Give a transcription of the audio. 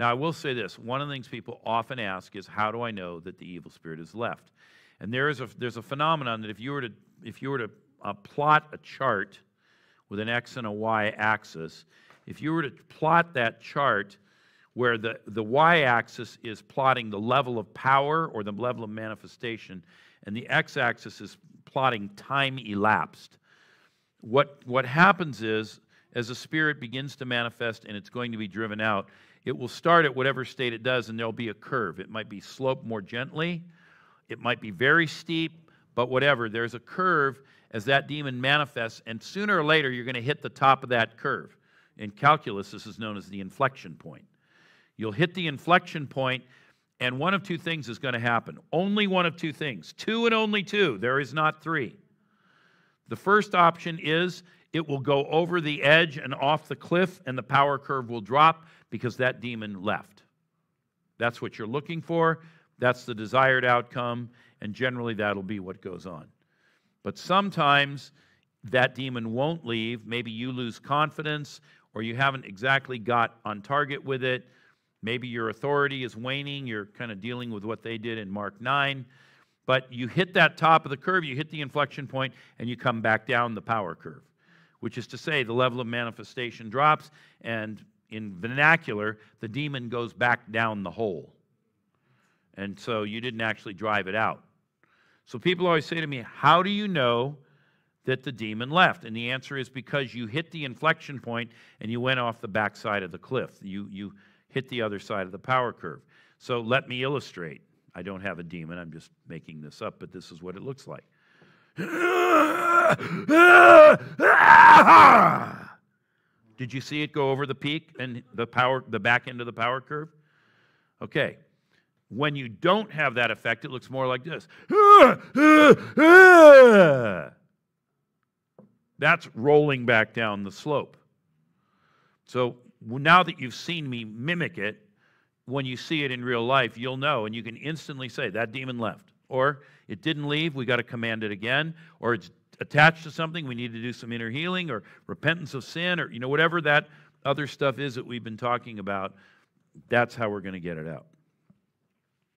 Now, I will say this one of the things people often ask is, How do I know that the evil spirit is left? And there is a, there's a phenomenon that if you were to, if you were to uh, plot a chart with an x and a y axis, if you were to plot that chart where the, the y axis is plotting the level of power or the level of manifestation, and the x axis is plotting time elapsed, what, what happens is as the spirit begins to manifest and it's going to be driven out, it will start at whatever state it does, and there'll be a curve. It might be sloped more gently, it might be very steep, but whatever. There's a curve as that demon manifests, and sooner or later you're going to hit the top of that curve. In calculus, this is known as the inflection point. You'll hit the inflection point, and one of two things is going to happen. Only one of two things. Two and only two. There is not three. The first option is it will go over the edge and off the cliff, and the power curve will drop because that demon left. That's what you're looking for. That's the desired outcome, and generally that'll be what goes on. But sometimes that demon won't leave. Maybe you lose confidence, or you haven't exactly got on target with it. Maybe your authority is waning. You're kind of dealing with what they did in Mark 9. But you hit that top of the curve, you hit the inflection point, and you come back down the power curve, which is to say, the level of manifestation drops, and in vernacular, the demon goes back down the hole. And so you didn't actually drive it out. So people always say to me, How do you know that the demon left? And the answer is because you hit the inflection point and you went off the backside of the cliff. You, you hit the other side of the power curve. So let me illustrate. I don't have a demon, I'm just making this up, but this is what it looks like. Did you see it go over the peak and the power the back end of the power curve? Okay. When you don't have that effect, it looks more like this. That's rolling back down the slope. So now that you've seen me mimic it, when you see it in real life, you'll know and you can instantly say, that demon left. Or it didn't leave, we got to command it again. Or it's attached to something, we need to do some inner healing or repentance of sin or, you know, whatever that other stuff is that we've been talking about, that's how we're going to get it out.